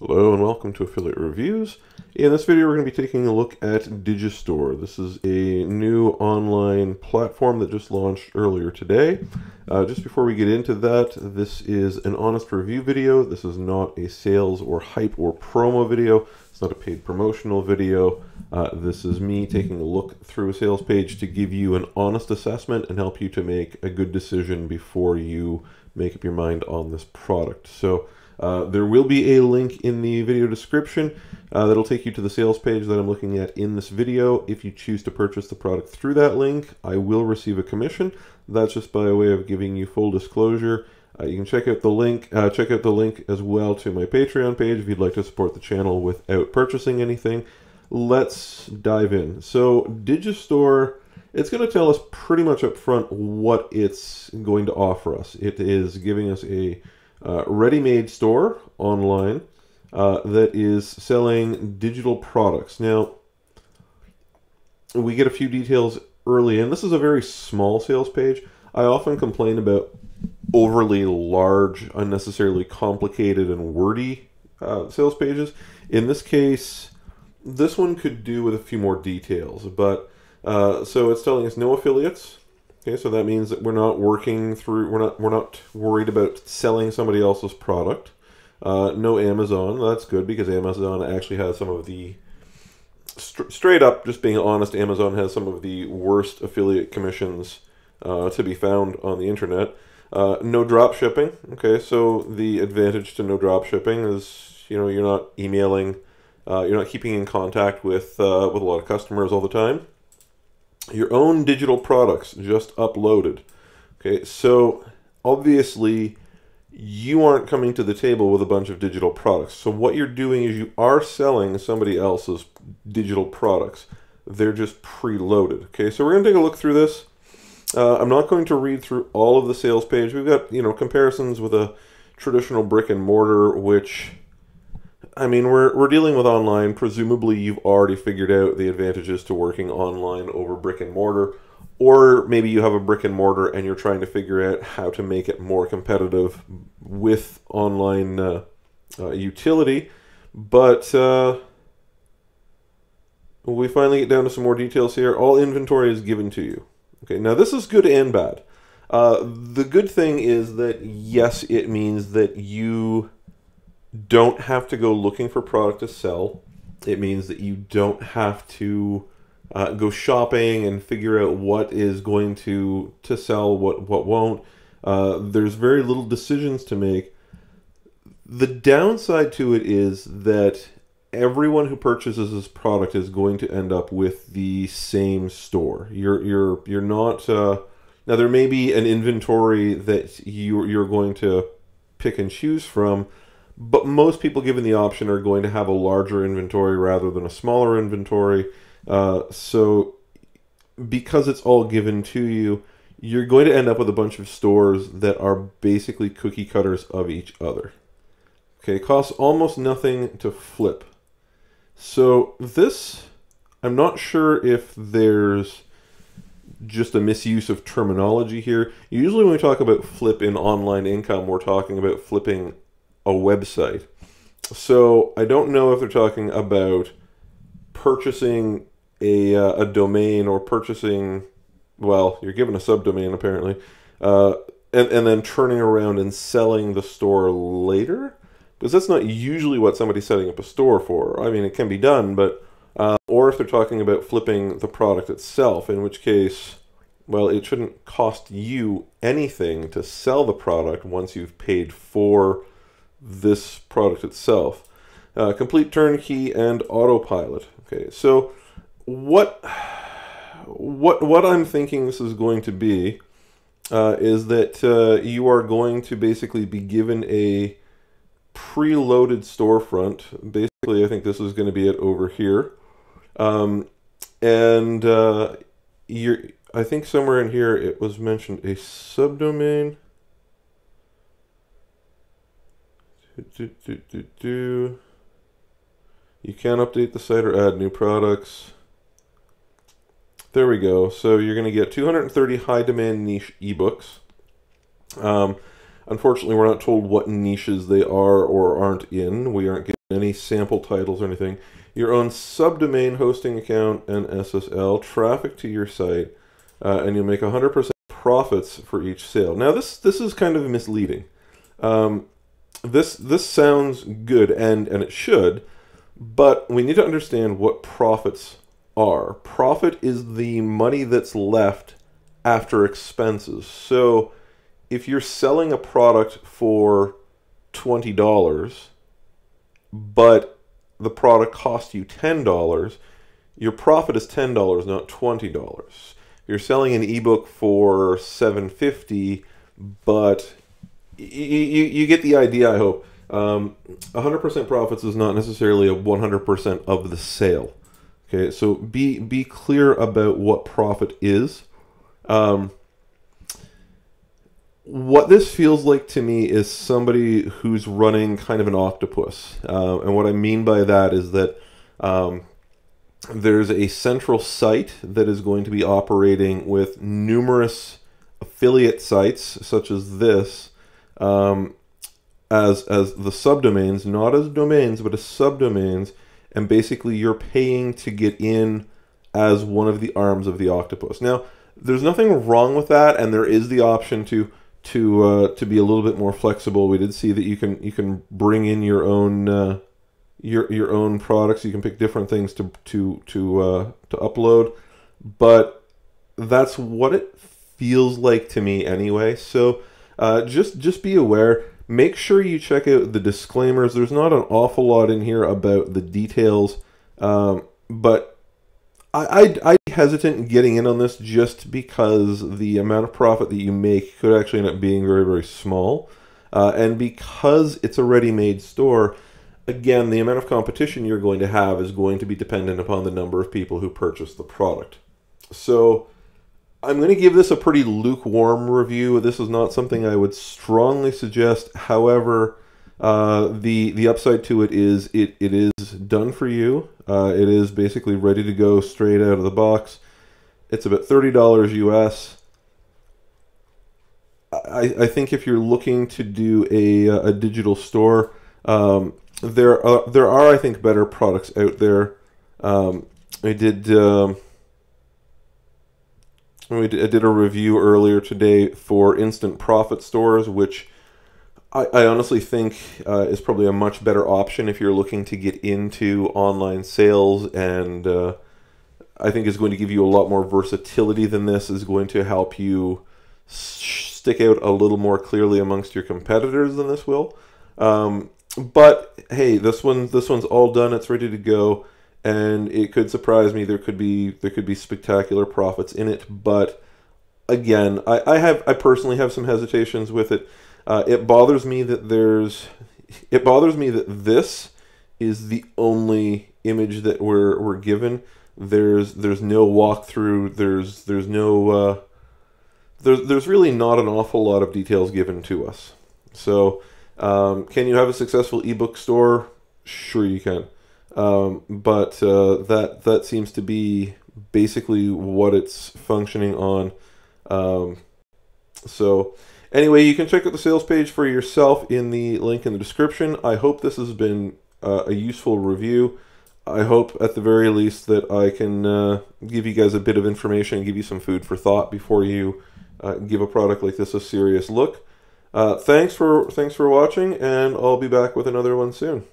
Hello and welcome to Affiliate Reviews. In this video we're going to be taking a look at Digi Store. This is a new online platform that just launched earlier today. Uh, just before we get into that, this is an honest review video. This is not a sales or hype or promo video. It's not a paid promotional video. Uh, this is me taking a look through a sales page to give you an honest assessment and help you to make a good decision before you make up your mind on this product. So uh, there will be a link in the video description uh, that'll take you to the sales page that I'm looking at in this video. If you choose to purchase the product through that link, I will receive a commission. That's just by way of giving you full disclosure. Uh, you can check out the link. Uh, check out the link as well to my Patreon page if you'd like to support the channel without purchasing anything. Let's dive in. So Digi Store, it's going to tell us pretty much up front what it's going to offer us. It is giving us a uh, ready-made store online uh, that is selling digital products. Now, we get a few details early in. This is a very small sales page. I often complain about overly large, unnecessarily complicated and wordy uh, sales pages. In this case, this one could do with a few more details, but uh, so it's telling us no affiliates, Okay, so that means that we're not working through, we're not, we're not worried about selling somebody else's product. Uh, no Amazon, that's good because Amazon actually has some of the, st straight up, just being honest, Amazon has some of the worst affiliate commissions uh, to be found on the internet. Uh, no drop shipping. Okay, so the advantage to no drop shipping is, you know, you're not emailing, uh, you're not keeping in contact with, uh, with a lot of customers all the time your own digital products just uploaded. Okay, so obviously you aren't coming to the table with a bunch of digital products. So what you're doing is you are selling somebody else's digital products. They're just preloaded. Okay, so we're going to take a look through this. Uh, I'm not going to read through all of the sales page. We've got, you know, comparisons with a traditional brick and mortar, which I mean, we're, we're dealing with online. Presumably, you've already figured out the advantages to working online over brick and mortar. Or maybe you have a brick and mortar and you're trying to figure out how to make it more competitive with online uh, uh, utility. But uh, we finally get down to some more details here. All inventory is given to you. Okay, now this is good and bad. Uh, the good thing is that, yes, it means that you don't have to go looking for product to sell. It means that you don't have to uh, go shopping and figure out what is going to to sell, what what won't. Uh, there's very little decisions to make. The downside to it is that everyone who purchases this product is going to end up with the same store. You're you're you're not uh, now. There may be an inventory that you you're going to pick and choose from but most people given the option are going to have a larger inventory rather than a smaller inventory. Uh, so because it's all given to you, you're going to end up with a bunch of stores that are basically cookie cutters of each other. Okay, it costs almost nothing to flip. So this, I'm not sure if there's just a misuse of terminology here. Usually when we talk about flip in online income, we're talking about flipping a website. So I don't know if they're talking about purchasing a, uh, a domain or purchasing, well, you're given a subdomain apparently, uh, and, and then turning around and selling the store later. Because that's not usually what somebody's setting up a store for. I mean, it can be done, but, uh, or if they're talking about flipping the product itself, in which case, well, it shouldn't cost you anything to sell the product once you've paid for this product itself. Uh, complete turnkey and autopilot. Okay, so what what what I'm thinking this is going to be uh, is that uh, you are going to basically be given a preloaded storefront. Basically, I think this is going to be it over here, um, and uh, you're. I think somewhere in here it was mentioned a subdomain. Do, do, do, do, You can update the site or add new products. There we go. So you're going to get 230 high demand niche ebooks. Um, unfortunately, we're not told what niches they are or aren't in. We aren't getting any sample titles or anything, your own subdomain hosting account and SSL, traffic to your site, uh, and you'll make 100% profits for each sale. Now, this this is kind of misleading. Um, this this sounds good, and and it should, but we need to understand what profits are. Profit is the money that's left after expenses. So, if you're selling a product for twenty dollars, but the product cost you $10, your profit is $10, not $20. You're selling an ebook for 750 but you, you, get the idea, I hope. Um, 100% profits is not necessarily a 100% of the sale. Okay, so be be clear about what profit is. Um, what this feels like to me is somebody who's running kind of an octopus. Uh, and what I mean by that is that um, there's a central site that is going to be operating with numerous affiliate sites, such as this, um, as, as the subdomains, not as domains, but as subdomains. And basically, you're paying to get in as one of the arms of the octopus. Now, there's nothing wrong with that, and there is the option to to uh, to be a little bit more flexible. We did see that you can you can bring in your own uh, your your own products. You can pick different things to to to uh, to upload, but that's what it feels like to me anyway. So uh, just just be aware. Make sure you check out the disclaimers. There's not an awful lot in here about the details, um, but I, I, I'd hesitant getting in on this just because the amount of profit that you make could actually end up being very, very small. Uh, and because it's a ready made store, again, the amount of competition you're going to have is going to be dependent upon the number of people who purchase the product. So I'm going to give this a pretty lukewarm review. This is not something I would strongly suggest. However, uh, the the upside to it is it, it is done for you. Uh, it is basically ready to go straight out of the box. It's about thirty dollars US. I, I think if you're looking to do a, a digital store, um, there are, there are I think better products out there. Um, I did um, I did a review earlier today for instant profit stores, which I, I honestly think uh, is probably a much better option if you're looking to get into online sales and uh, I think is going to give you a lot more versatility than this is going to help you stick out a little more clearly amongst your competitors than this will. Um, but hey, this one this one's all done. It's ready to go, and it could surprise me. There could be there could be spectacular profits in it. But again, I, I have I personally have some hesitations with it. Uh, it bothers me that there's, it bothers me that this is the only image that we're we're given. There's there's no walkthrough. There's there's no uh, there's there's really not an awful lot of details given to us. So, um, can you have a successful ebook store? Sure, you can. Um, but uh, that that seems to be basically what it's functioning on. Um, so Anyway, you can check out the sales page for yourself in the link in the description. I hope this has been uh, a useful review. I hope at the very least that I can uh, give you guys a bit of information and give you some food for thought before you uh, give a product like this a serious look. Uh, thanks for thanks for watching, and I'll be back with another one soon.